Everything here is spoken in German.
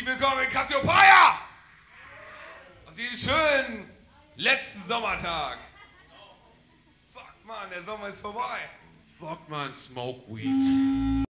Herzlich willkommen in Cassiopeia! Auf diesen schönen letzten Sommertag. Fuck man, der Sommer ist vorbei. Fuck man, smoke weed.